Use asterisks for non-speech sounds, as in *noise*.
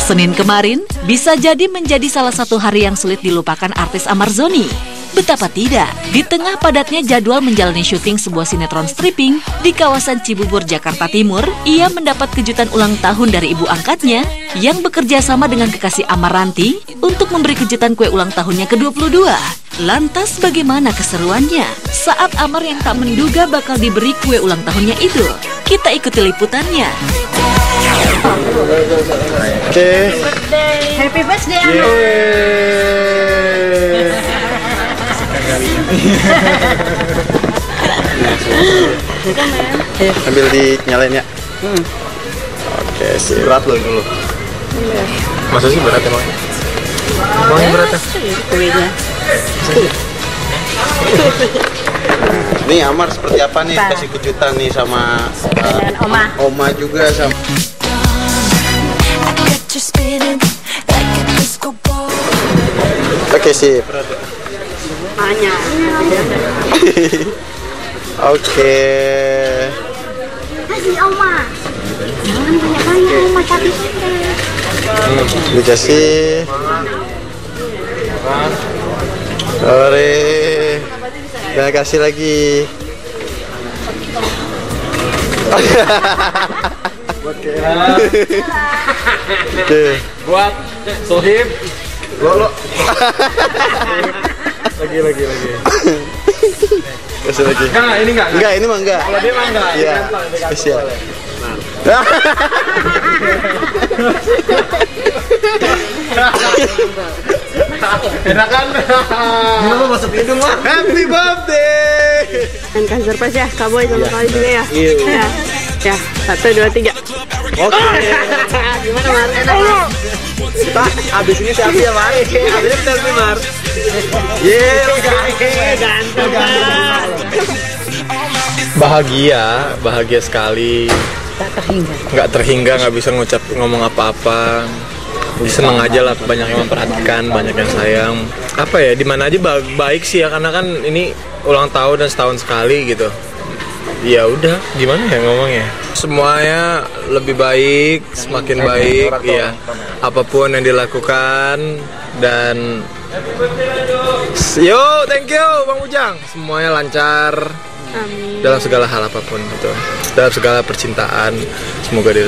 Senin kemarin bisa jadi menjadi salah satu hari yang sulit dilupakan artis Amarzoni. Betapa tidak, di tengah padatnya jadwal menjalani syuting sebuah sinetron stripping di kawasan Cibubur, Jakarta Timur, ia mendapat kejutan ulang tahun dari ibu angkatnya yang bekerja sama dengan kekasih Amaranti untuk memberi kejutan kue ulang tahunnya ke-22. Lantas bagaimana keseruannya saat Amar yang tak menduga bakal diberi kue ulang tahunnya itu? Kita ikuti liputannya. Oke. Happy birthday, Anu. Ambil dinyalain ya. Oke, sih. Berat loh dulu. Masa sih berat emang? Emang berat ya? Kuenya. *laughs* Nih Amar seperti apa nih kasih kejutan nih sama uh, Oma. Oma juga sama. Oke sih. Hanya. *laughs* Oke. Kasih Oma. Jangan banyak-banyak Dikasih. Ore. Terima kasih lagi. Oke. buat Sohib Lo lo. lagi lagi lagi Kasih lagi. enggak ini enggak Enggak, ini mah enggak. kalau dia mah enggak Iya. Spesial. Enak kan Kenapa masuk hidung mah Happy birthday. Dan kasih surprise ya, Kak Boy sama kali juga ya. Iya. Ya. Ya, satu, dua, tiga. Oke. *laughs* Gimana Mar? Enak Mar? Pak, abis ini selfie ya, Mar. Abis ini selfie, Mar. Yeay, Ganteng bahagia bahagia sekali Tak terhingga. nggak terhingga nggak bisa ngucap ngomong apa-apa. Seneng aja lah banyak yang memperhatikan banyak yang sayang. Apa ya di mana aja ba- baik sih ya karena kan ini ulang tahun dan setahun sekali gitu. Ya udah gimana ya ngomongnya? Semuanya lebih baik semakin baik ya apa pun yang dilakukan dan yo thank you bang Ujang. Semuanya lancar Amin. dalam segala hal apa pun itu dalam segala percintaan semoga dia